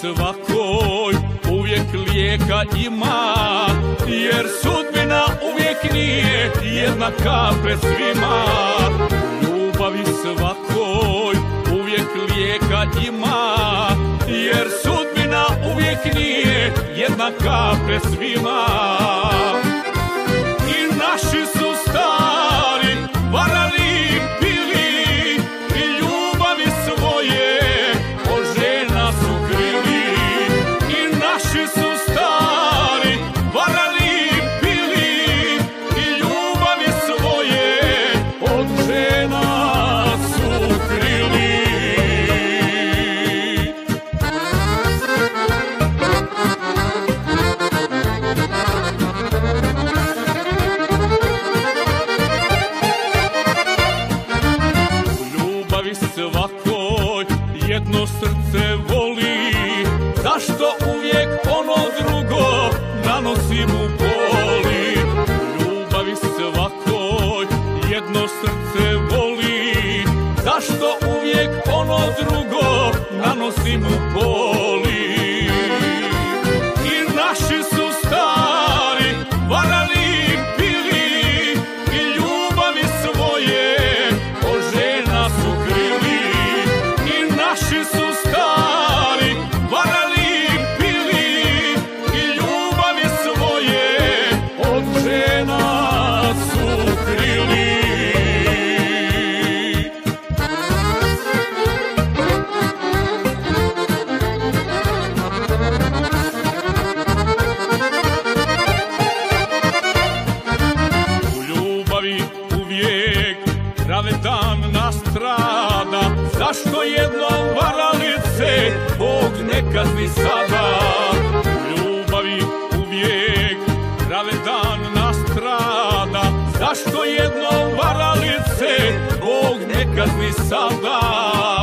svakoj uvijek lijeka ima Jer sudbina uvijek nije jednaka pred svima. Ljubavi svakoj uvijek lijeka ima Jer sudbina uvijek nije jednaka pred svima. Srce voli. Zašto uvijek ono uvijek pravedan nastrada Zašto jednom varalice Bog ne kazni sada. Ljubavi uvijek pravedan nastrada Zašto jednom varalice Bog ne kazni sada